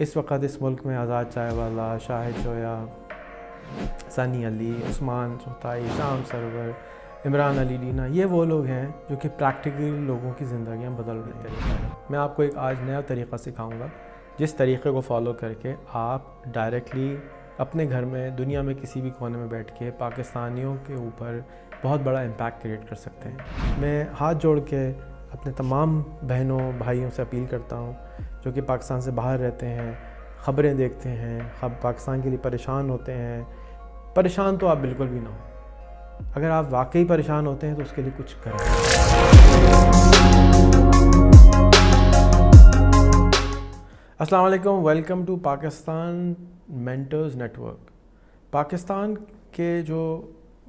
इस वक्त इस मुल्क में आज़ाद चाय वाला, शाहिद जोया, सनी अली, उस्मान चौथाई, शाम सरवर, इमरान अली लीना, ये वो लोग हैं जो कि प्रैक्टिकली लोगों की ज़िंदियाँ बदल देते हैं। मैं आपको एक आज नया तरीक़ा सिखाऊँगा, जिस तरीक़े को फॉलो करके आप डायरेक्टली अपने घर में, दुनिया में किसी भी कोने में बैठ के पाकिस्तानियों के ऊपर बहुत बड़ा इम्पैक्ट क्रिएट कर सकते हैं। मैं हाथ जोड़ के अपने तमाम बहनों, भाइयों से अपील करता हूँ जो कि पाकिस्तान से बाहर रहते हैं, ख़बरें देखते हैं, खब पाकिस्तान के लिए परेशान होते हैं। परेशान तो आप बिल्कुल भी ना हो। अगर आप वाकई परेशान होते हैं तो उसके लिए कुछ करें। अस्सलाम वालेकुम, welcome to Pakistan mentors network. Pakistan के जो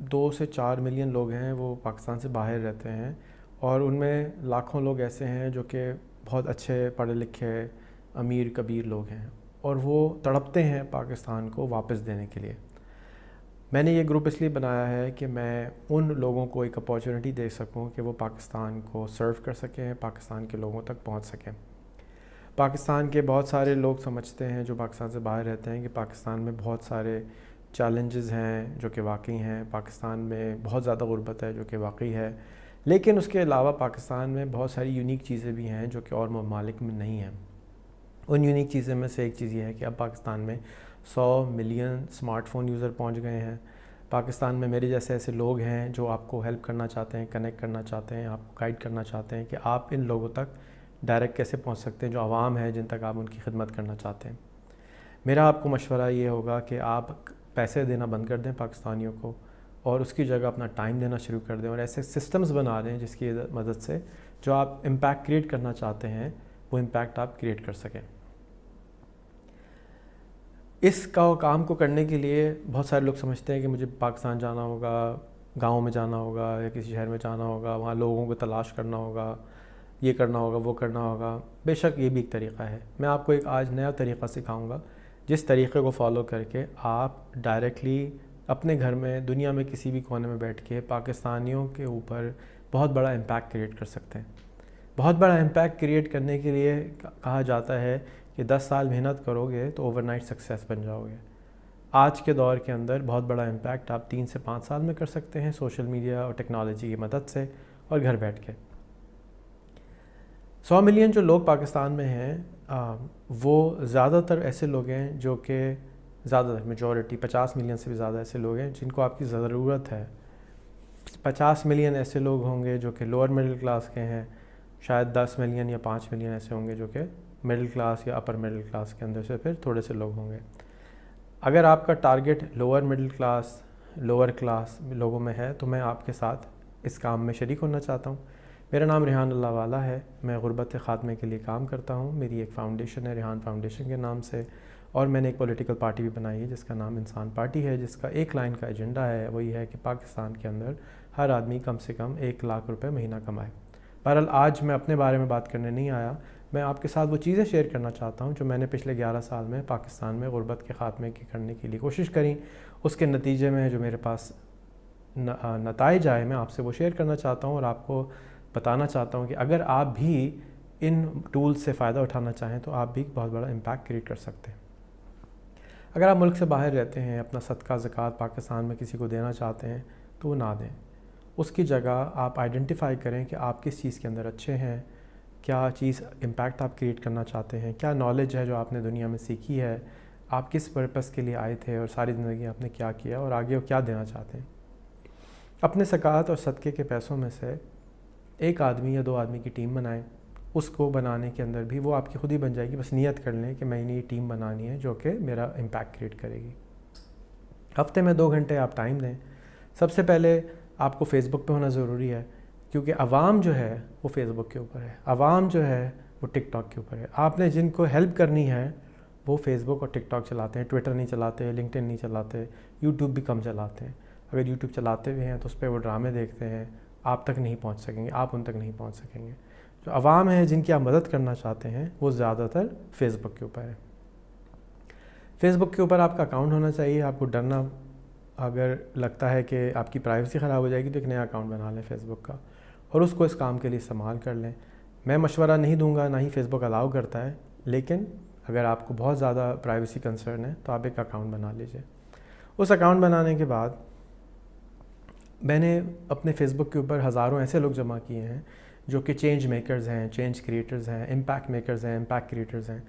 दो से चार मिलियन लोग हैं, वो पाकिस्तान से बाहर रहते हैं और उनमें लाखों लोग ऐसे हैं जो कि बहुत अच्छे पढ़े लिखे अमीर कबीर लोग हैं और वो तड़पते हैं पाकिस्तान को वापस देने के लिए। मैंने ये ग्रुप इसलिए बनाया है कि मैं उन लोगों को एक अपॉर्चुनिटी दे सकूँ कि वो पाकिस्तान को सर्व कर सकें, पाकिस्तान के लोगों तक पहुँच सकें। पाकिस्तान के बहुत सारे लोग समझते हैं जो पाकिस्तान से बाहर रहते हैं कि पाकिस्तान में बहुत सारे चैलेंजेस हैं जो कि वाकई हैं। पाकिस्तान में बहुत ज़्यादा गुर्बत है जो कि वाकई है। लेकिन उसके अलावा पाकिस्तान में बहुत सारी यूनिक चीज़ें भी हैं जो कि और ममालिक में नहीं हैं। उन यूनिक चीज़ों में से एक चीज़ ये है कि अब पाकिस्तान में 100 मिलियन स्मार्टफ़ोन यूज़र पहुँच गए हैं। पाकिस्तान में मेरे जैसे ऐसे लोग हैं जो आपको हेल्प करना चाहते हैं कनेक्ट करना चाहते हैं, आपको गाइड करना चाहते हैं कि आप इन लोगों तक डायरेक्ट कैसे पहुँच सकते हैं, जो आवाम है जिन तक आप उनकी खिदमत करना चाहते हैं। मेरा आपको मशवरा ये होगा कि आप पैसे देना बंद कर दें पाकिस्तानियों को। और उसकी जगह अपना टाइम देना शुरू कर दें और ऐसे सिस्टम्स बना दें जिसकी मदद से जो आप इम्पैक्ट क्रिएट करना चाहते हैं, वो इम्पैक्ट आप क्रिएट कर सकें। इस का काम को करने के लिए बहुत सारे लोग समझते हैं कि मुझे पाकिस्तान जाना होगा, गाँव में जाना होगा या किसी शहर में जाना होगा, वहाँ लोगों को तलाश करना होगा, ये करना होगा, वो करना होगा। बेशक ये भी एक तरीक़ा है। मैं आपको एक आज नया तरीक़ा सिखाऊँगा, जिस तरीक़े को फॉलो करके आप डायरेक्टली अपने घर में, दुनिया में किसी भी कोने में बैठ के पाकिस्तानियों के ऊपर बहुत बड़ा इम्पैक्ट क्रिएट कर सकते हैं। बहुत बड़ा इम्पैक्ट क्रिएट करने के लिए कहा जाता है कि 10 साल मेहनत करोगे तो ओवरनाइट सक्सेस बन जाओगे। आज के दौर के अंदर बहुत बड़ा इम्पैक्ट आप तीन से पाँच साल में कर सकते हैं सोशल मीडिया और टेक्नोलॉजी की मदद से और घर बैठ के। सौ मिलियन जो लोग पाकिस्तान में हैं वो ज़्यादातर ऐसे लोग हैं जो कि ज़्यादातर मेजॉरिटी पचास मिलियन से भी ज़्यादा ऐसे लोग हैं जिनको आपकी ज़रूरत है। पचास मिलियन ऐसे लोग होंगे जो कि लोअर मिडिल क्लास के हैं, शायद दस मिलियन या पाँच मिलियन ऐसे होंगे जो कि मिडिल क्लास या अपर मिडिल क्लास के अंदर से फिर थोड़े से लोग होंगे। अगर आपका target lower middle class lower class लोगों में है तो मैं आपके साथ इस काम में शरीक होना चाहता हूँ। मेरा नाम रिहान अल्लाह वाला है। मैं गुरबत ख़ात्मे के लिए काम करता हूँ। मेरी एक फ़ाउंडेशन है, रिहान फाउंडेशन के नाम से। और मैंने एक पॉलिटिकल पार्टी भी बनाई है, जिसका नाम इंसान पार्टी है, जिसका एक लाइन का एजेंडा है, वही है कि पाकिस्तान के अंदर हर आदमी कम से कम एक लाख रुपए महीना कमाए। बहरहाल, आज मैं अपने बारे में बात करने नहीं आया। मैं आपके साथ वो चीज़ें शेयर करना चाहता हूँ, जो मैंने पिछले 11 साल में पाकिस्तान में गुर्बत के ख़ात्मे की करने के लिए कोशिश करी। उसके नतीजे में जो मेरे पास नतज आए, मैं आपसे वो शेयर करना चाहता हूँ और आपको बताना चाहता हूँ कि अगर आप भी इन टूल्स से फ़ायदा उठाना चाहें तो आप भी बहुत बड़ा इम्पैक्ट क्रिएट कर सकते हैं। अगर आप मुल्क से बाहर रहते हैं, अपना सदका, ज़क़़त पाकिस्तान में किसी को देना चाहते हैं तो वो ना दें। उसकी जगह आप आइडेंटिफाई करें कि आप किस चीज़ के अंदर अच्छे हैं, क्या चीज़ इम्पैक्ट आप क्रिएट करना चाहते हैं, क्या नॉलेज है जो आपने दुनिया में सीखी है, आप किस पर्पज़ के लिए आए थे और सारी ज़िंदगी आपने क्या किया और आगे वो क्या देना चाहते हैं। अपने सकात और सदक़े के पैसों में से एक आदमी या दो आदमी की टीम बनाएँ। उसको बनाने के अंदर भी वो आपकी खुद ही बन जाएगी। बस नियत कर लें कि मैंने ये टीम बनानी है जो कि मेरा इम्पैक्ट क्रिएट करेगी। हफ़्ते में दो घंटे आप टाइम दें। सबसे पहले आपको फेसबुक पे होना ज़रूरी है, क्योंकि आवाम जो है वो फेसबुक के ऊपर है। आवाम जो है वो टिकटॉक के ऊपर है। आपने जिनको हेल्प करनी है, वो फेसबुक और टिकटॉक चलाते हैं। ट्विटर नहीं चलाते लिंकटिन नहीं चलाते यूट्यूब भी कम चलाते हैं। अगर यूट्यूब चलाते भी हैं तो उस पर वो ड्रामे देखते हैं। आप तक नहीं पहुँच सकेंगे, आप उन तक नहीं पहुँच सकेंगे। जो आवाम है, जिनकी आप मदद करना चाहते हैं, वो ज़्यादातर फेसबुक के ऊपर है। फेसबुक के ऊपर आपका अकाउंट होना चाहिए। आपको डरना, अगर लगता है कि आपकी प्राइवेसी ख़राब हो जाएगी तो एक नया अकाउंट बना लें फेसबुक का और उसको इस काम के लिए इस्तेमाल कर लें। मैं मशवरा नहीं दूँगा, ना ही फेसबुक अलाउ करता है, लेकिन अगर आपको बहुत ज़्यादा प्राइवेसी कंसर्न है तो आप एक अकाउंट बना लीजिए। उस अकाउंट बनाने के बाद मैंने अपने फेसबुक के ऊपर हज़ारों ऐसे लोग जमा किए हैं जो कि चेंज मेकर्स हैं चेंज क्रिएटर्स हैं इम्पैक्ट मेकर्स हैं इम्पैक्ट क्रिएटर्स हैं।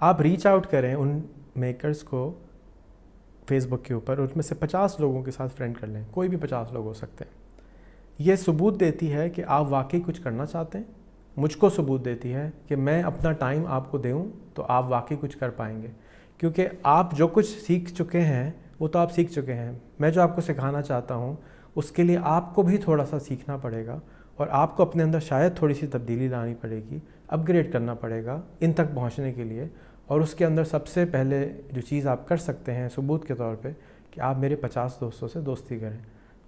आप रीच आउट करें उन मेकर्स को फेसबुक के ऊपर उसमें से पचास लोगों के साथ फ्रेंड कर लें। कोई भी पचास लोग हो सकते हैं। ये सबूत देती है कि आप वाकई कुछ करना चाहते हैं। मुझको सबूत देती है कि मैं अपना टाइम आपको दूँ तो आप वाकई कुछ कर पाएँगे। क्योंकि आप जो कुछ सीख चुके हैं, वो तो आप सीख चुके हैं। मैं जो आपको सिखाना चाहता हूँ, उसके लिए आपको भी थोड़ा सा सीखना पड़ेगा। और आपको अपने अंदर शायद थोड़ी सी तब्दीली लानी पड़ेगी अपग्रेड करना पड़ेगा इन तक पहुँचने के लिए। और उसके अंदर सबसे पहले जो चीज़ आप कर सकते हैं सबूत के तौर पे कि आप मेरे पचास दोस्तों से दोस्ती करें,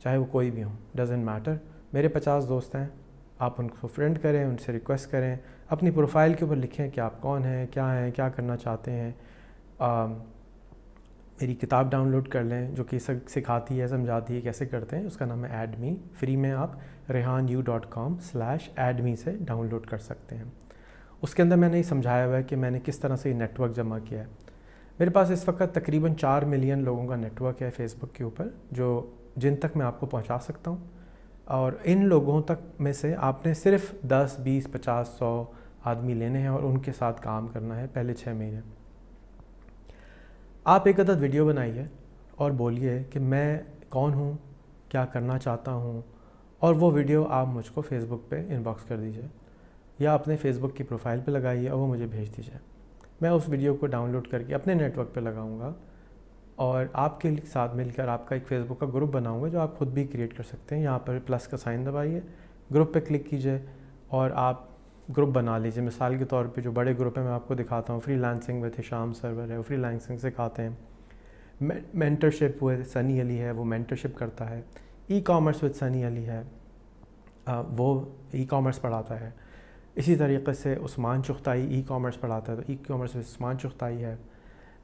चाहे वो कोई भी हो डजेंट मैटर मेरे पचास दोस्त हैं, आप उनको फ्रेंड करें, उनसे रिक्वेस्ट करें, अपनी प्रोफ़ाइल के ऊपर लिखें कि आप कौन हैं, क्या हैं, क्या करना चाहते हैं। मेरी किताब डाउनलोड कर लें जो कि सिखाती है समझाती है कैसे करते हैं उसका नाम है एडमी फ्री में आप Rehan U dot com slash Udemy से डाउनलोड कर सकते हैं। उसके अंदर मैंने ये समझाया हुआ है कि मैंने किस तरह से ये नेटवर्क जमा किया है। मेरे पास इस वक्त तकरीबन चार मिलियन लोगों का नेटवर्क है फेसबुक के ऊपर जो जिन तक मैं आपको पहुँचा सकता हूँ। और इन लोगों तक में से आपने सिर्फ़ 10, 20, 50, 100 आदमी लेने हैं और उनके साथ काम करना है पहले छः महीने। आप एक अदद वीडियो बनाइए और बोलिए कि मैं कौन हूँ, क्या करना चाहता हूँ और वो वीडियो आप मुझको फेसबुक पे इनबॉक्स कर दीजिए या अपने फेसबुक की प्रोफ़ाइल पे लगाइए और वो मुझे भेज दीजिए। मैं उस वीडियो को डाउनलोड करके अपने नेटवर्क पे लगाऊँगा और आपके साथ मिलकर आपका एक फेसबुक का ग्रुप बनाऊँगा जो आप खुद भी क्रिएट कर सकते हैं। यहाँ पर प्लस का साइन दबाइए ग्रुप पे क्लिक कीजिए और आप ग्रुप बना लीजिए। मिसाल के तौर पे जो बड़े ग्रुप हैं, मैं आपको दिखाता हूँ। Freelancing with Sham Sarwar है वो फ्री लांसिंग सिखाते हैं। मेंटरशिप वो सनी अली है, वो मेंटरशिप करता है। E commerce with Sunny Ali है। वो ई कॉमर्स पढ़ाता है। इसी तरीके से उस्मान चुख्ताई ई कॉमर्स पढ़ाता है। तो ई कॉमर्स में उस्मान चुख्ताई है।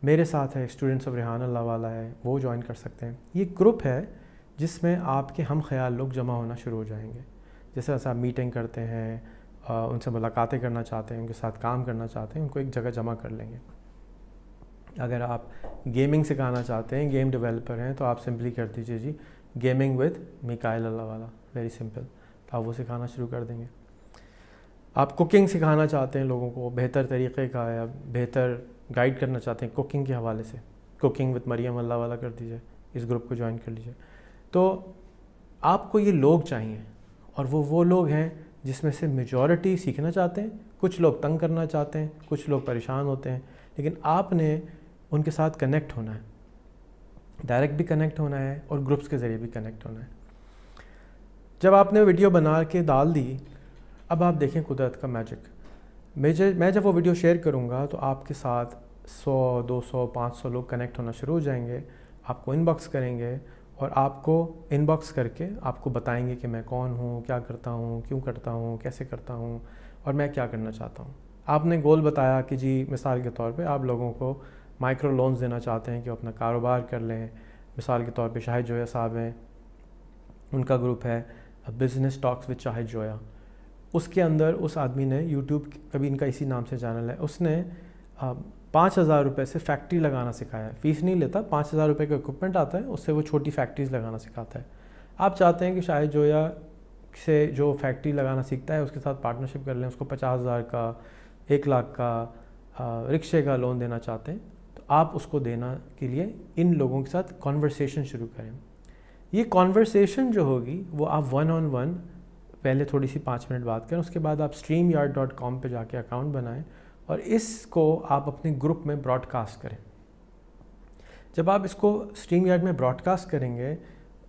मेरे साथ है स्टूडेंट्स ऑफ़ रिहान अल्लाह वाला है, वो ज्वाइन कर सकते हैं। ये ग्रुप है जिसमें आपके हम ख्याल लोग जमा होना शुरू हो जाएँगे। जैसे ऐसा मीटिंग करते हैं उनसे मुलाकातें करना चाहते हैं, उनके साथ काम करना चाहते हैं, उनको एक जगह जमा कर लेंगे। अगर आप गेमिंग सिखाना चाहते हैं गेम डेवलपर हैं तो आप सिंपली कर दीजिए जी gaming with Mikail Allahwala very simple तो आप वो सिखाना शुरू कर देंगे। आप कुकिंग सिखाना चाहते हैं लोगों को, बेहतर तरीक़े का या बेहतर गाइड करना चाहते हैं कुकिंग के हवाले से। कुकिंग विद मरियम अल्लाह वाला कर दीजिए, इस ग्रुप को ज्वाइन कर लीजिए। तो आपको ये लोग चाहिए, और वो वो लोग हैं जिसमें से मेजॉरिटी सीखना चाहते हैं कुछ लोग तंग करना चाहते हैं कुछ लोग परेशान होते हैं लेकिन आपने उनके साथ कनेक्ट होना है। डायरेक्ट भी कनेक्ट होना है और ग्रुप्स के ज़रिए भी कनेक्ट होना है। जब आपने वीडियो बना के डाल दी अब आप देखें कुदरत का मैजिक मैं जब मैं जब वो वीडियो शेयर करूँगा तो आपके साथ 100, 200, 500 लोग कनेक्ट होना शुरू हो जाएँगे आपको इनबॉक्स करेंगे और आपको इनबॉक्स करके आपको बताएँगे कि मैं कौन हूँ, क्या करता हूँ, क्यों करता हूँ, कैसे करता हूँ और मैं क्या करना चाहता हूँ। आपने गोल बताया कि जी, मिसाल के तौर पे आप लोगों को माइक्रो लोन्स देना चाहते हैं कि अपना कारोबार कर लें। मिसाल के तौर पे शाहिद जोया साहब हैं, उनका ग्रुप है business talks with Shahid Zoya. उसके अंदर उस आदमी ने यूट्यूब कभी इनका इसी नाम से चैनल है, उसने पाँच हज़ार रुपये से फैक्ट्री लगाना सिखाया है। फ़ीस नहीं लेता, पाँच हज़ार रुपये का इक्विपमेंट आता है, उससे वो छोटी फैक्ट्रीज़ लगाना सिखाता है। आप चाहते हैं कि शायद जो या से जो फैक्ट्री लगाना सीखता है, उसके साथ पार्टनरशिप कर लें, उसको पचास हज़ार का, एक लाख का रिक्शे का लोन देना चाहते हैं तो आप उसको देना के लिए इन लोगों के साथ कॉन्वर्सेशन शुरू करें। ये कॉन्वर्सेशन जो होगी, वो आप वन ऑन वन पहले थोड़ी सी पाँच मिनट बात करें, उसके बाद आप स्ट्रीम यार्ड डॉट कॉम पर जाके अकाउंट बनाएँ और इसको आप अपने ग्रुप में ब्रॉडकास्ट करें। जब आप इसको स्ट्रीम यार्ड में ब्रॉडकास्ट करेंगे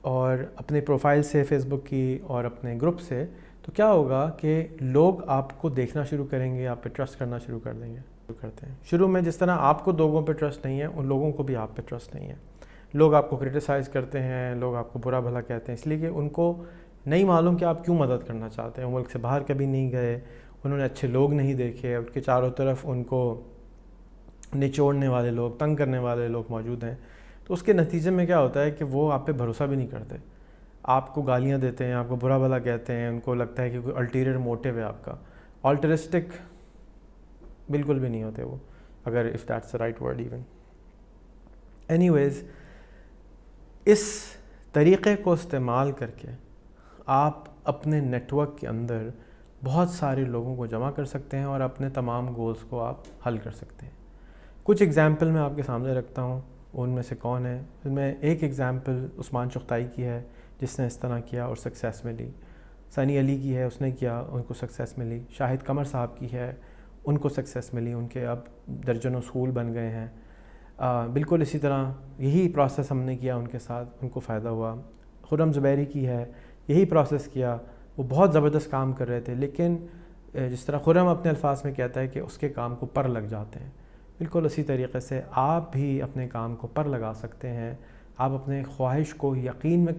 और अपने प्रोफ़ाइल से फेसबुक की और अपने ग्रुप से तो क्या होगा कि लोग आपको देखना शुरू करेंगे, आप पे ट्रस्ट करना शुरू कर देंगे, शुरू करते हैं। शुरू में जिस तरह आपको लोगों पे ट्रस्ट नहीं है, उन लोगों को भी आप पे ट्रस्ट नहीं है। लोग आपको क्रिटिसाइज़ करते हैं, लोग आपको बुरा भला कहते हैं, इसलिए कि उनको नहीं मालूम कि आप क्यों मदद करना चाहते हैं। मुल्क से बाहर कभी नहीं गए उन्होंने अच्छे लोग नहीं देखे, उनके चारों तरफ़ उनको निचोड़ने वाले लोग, तंग करने वाले लोग मौजूद हैं। तो उसके नतीजे में क्या होता है कि वो आप पे भरोसा भी नहीं करते। आपको गालियाँ देते हैं, आपको बुरा भला कहते हैं, उनको लगता है कि कोई अल्टीरियर मोटिव है आपका। ऑल्टरिस्टिक बिल्कुल भी नहीं होते वो, अगर if that's the right word even anyways इस तरीक़े को इस्तेमाल करके आप अपने नेटवर्क के अंदर बहुत सारे लोगों को जमा कर सकते हैं और अपने तमाम गोल्स को आप हल कर सकते हैं। कुछ एग्ज़ाम्पल मैं आपके सामने रखता हूँ। उनमें से कौन है? उनमें एक एग्ज़ाम्पल उस्मान चुगताई की है जिसने इस तरह किया और सक्सेस मिली। सनी अली की है उसने किया उनको सक्सेस मिली। शाहिद कमर साहब की है उनको सक्सेस मिली। उनके अब दर्जनों स्कूल बन गए हैं। आ, बिल्कुल इसी तरह यही प्रोसेस हमने किया उनके साथ उनको फ़ायदा हुआ। खुरम ज़ुबैरी की है यही प्रोसेस किया। वो बहुत ज़बरदस्त काम कर रहे थे, लेकिन जिस तरह खुरम अपने अल्फाज में कहता है कि उसके काम को पर लग जाते हैं। बिल्कुल उसी तरीके से आप भी अपने काम को पर लगा सकते हैं। आप अपने ख्वाहिश को यकीन में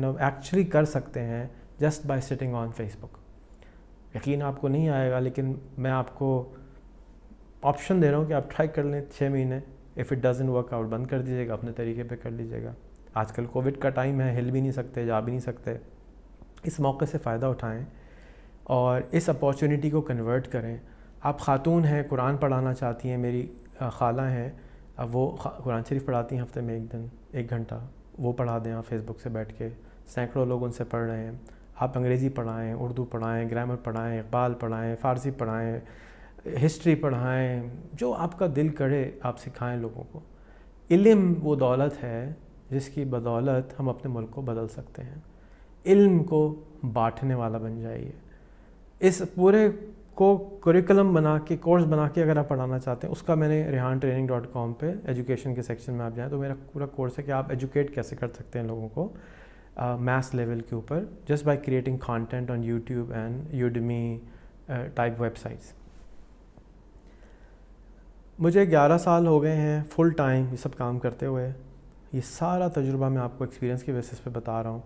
नो, एक्चुअली कर सकते हैं just by sitting on Facebook. यकीन आपको नहीं आएगा, लेकिन मैं आपको ऑप्शन दे रहा हूँ कि आप ट्राई कर लें छः महीने। If it doesn't work out बंद कर दीजिएगा, अपने तरीके पे कर लीजिएगा। आजकल कोविड का टाइम है, हिल भी नहीं सकते, जा भी नहीं सकते। इस मौके से फ़ायदा उठाएँ और इस अपॉर्चुनिटी को कन्वर्ट करें। आप ख़ातून हैं, कुरान पढ़ाना चाहती हैं, मेरी खाला हैं वो कुरान शरीफ पढ़ाती हैं हफ़्ते में एक दिन, एक घंटा, वो पढ़ा दें आप फेसबुक से बैठ के। सैकड़ों लोग उनसे पढ़ रहे हैं। आप अंग्रेज़ी पढ़ाएँ, उर्दू पढ़ाएँ, ग्रामर पढ़ाएँ, इकबाल पढ़ाएँ, फ़ारसी पढ़ाएँ, हिस्ट्री पढ़ाएँ, जो आपका दिल करे आप सिखाएँ लोगों को। इल्म वो दौलत है जिसकी बदौलत हम अपने मुल्क को बदल सकते हैं। इल्म को बांटने वाला बन जाइए। इस पूरे को करिकुलम बना के कोर्स बना के अगर आप पढ़ाना चाहते हैं उसका मैंने रेहान ट्रेनिंग डॉट कॉम पर एजुकेशन के सेक्शन में आप जाएँ तो मेरा पूरा कोर्स है कि आप एजुकेट कैसे कर सकते हैं लोगों को मैथ्स uh, लेवल के ऊपर just by creating content on YouTube and Udemy type websites मुझे 11 साल हो गए हैं फुल टाइम ये सब काम करते हुए। ये सारा तजुर्बा मैं आपको एक्सपीरियंस के बेसिस पे बता रहा हूँ।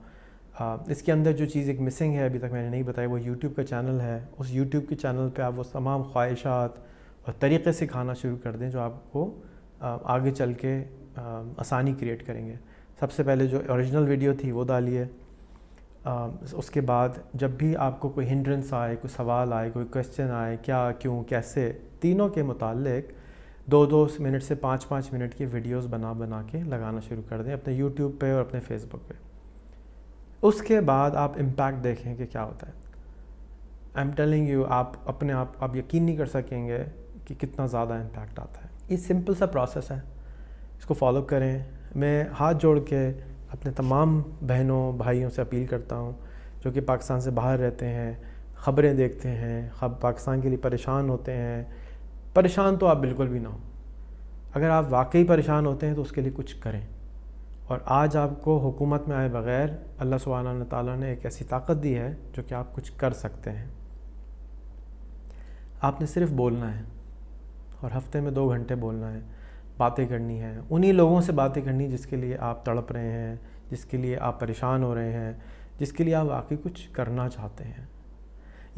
इसके अंदर जो चीज़ एक मिसिंग है, अभी तक मैंने नहीं बताई, वो यूट्यूब का चैनल है। उस यूट्यूब के चैनल पे आप वो तमाम ख्वाहिशात और तरीक़े सिखाना शुरू कर दें, जो आपको आगे चल के आसानी क्रिएट करेंगे। सबसे पहले जो ओरिजिनल वीडियो थी, वो डालिए। उसके बाद जब भी आपको कोई हिंड्रेंस आए, कोई सवाल आए, कोई क्वेश्चन आए, क्या, क्यों, कैसे, तीनों के मुतालिक दो दो मिनट से पाँच पाँच मिनट की वीडियोस बना बना के लगाना शुरू कर दें अपने यूट्यूब पे और अपने फेसबुक पे। उसके बाद आप इम्पैक्ट देखें कि क्या होता है। आई एम टेलिंग यू आप अपने आप आप यकीन नहीं कर सकेंगे कि कितना ज़्यादा इम्पैक्ट आता है। ये सिंपल सा प्रोसेस है। इसको फॉलो करें। मैं हाथ जोड़ के अपने तमाम बहनों, भाइयों से अपील करता हूँ, जो कि पाकिस्तान से बाहर रहते हैं, ख़बरें देखते हैं, खब, पाकिस्तान के लिए परेशान होते हैं। परेशान तो आप बिल्कुल भी ना हो। अगर आप वाकई परेशान होते हैं तो उसके लिए कुछ करें। और आज आपको हुकूमत में आए बग़ैर अल्लाह सुबहाना ताला ने एक ऐसी ताकत दी है जो कि आप कुछ कर सकते हैं। आपने सिर्फ़ बोलना है और हफ़्ते में दो घंटे बोलना है, बातें करनी है। उन्हीं लोगों से बातें करनी जिसके लिए आप तड़प रहे हैं, जिसके लिए आप परेशान हो रहे हैं, जिसके लिए आप वाकई कुछ करना चाहते हैं।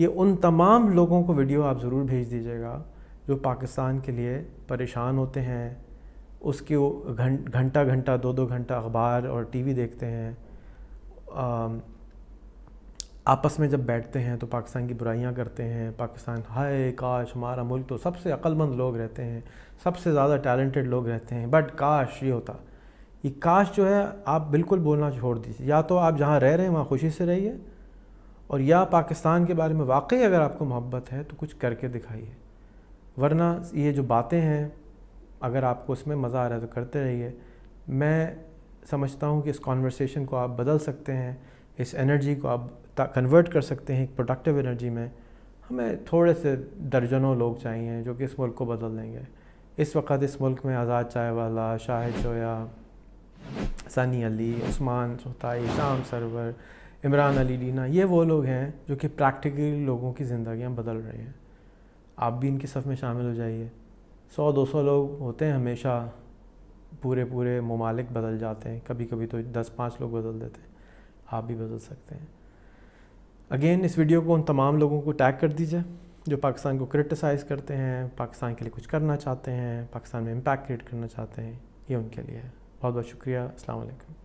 ये उन तमाम लोगों को वीडियो आप ज़रूर भेज दीजिएगा जो पाकिस्तान के लिए परेशान होते हैं उसके घंटा घंटा, दो दो घंटा अखबार और टीवी देखते हैं। आपस में जब बैठते हैं तो पाकिस्तान की बुराइयाँ करते हैं। पाकिस्तान हाय, काश हमारा मुल्क तो सबसे अक्लमंद लोग रहते हैं, सबसे ज़्यादा टैलेंटेड लोग रहते हैं। बट काश ये होता। ये काश जो है, आप बिल्कुल बोलना छोड़ दीजिए। या तो आप जहाँ रह रहे हैं, वहाँ खुशी से रहिए। और या पाकिस्तान के बारे में वाकई अगर आपको मोहब्बत है तो कुछ करके दिखाइए। वरना ये जो बातें हैं अगर आपको उसमें मज़ा आ रहा है तो करते रहिए। मैं समझता हूँ कि इस कॉन्वर्सेशन को आप बदल सकते हैं, इस एनर्जी को आप कन्वर्ट कर सकते हैं एक प्रोडक्टिव एनर्जी में। हमें थोड़े से दर्जनों लोग चाहिए जो कि इस मुल्क को बदल देंगे। इस वक्त इस मुल्क में आज़ाद चाय वाला शाहिद जोया, सनी अली, उस्मान चौथाई शाम सरवर, इमरान अली डीना, ये वो लोग हैं जो कि प्रैक्टिकली लोगों की ज़िंदियाँ बदल रहे हैं। आप भी इनकी सफ़ में शामिल हो जाइए। सौ दो सौ लोग होते हैं हमेशा। पूरे पूरे ममालिक बदल जाते हैं। कभी कभी तो दस पाँच लोग बदल देते हैं। आप भी बदल सकते हैं। अगेन इस वीडियो को उन तमाम लोगों को टैग कर दीजिए, जो पाकिस्तान को क्रिटिसाइज़ करते हैं, पाकिस्तान के लिए कुछ करना चाहते हैं, पाकिस्तान में इम्पैक्ट क्रिएट करना चाहते हैं, ये उनके लिए है। बहुत बहुत शुक्रिया। असल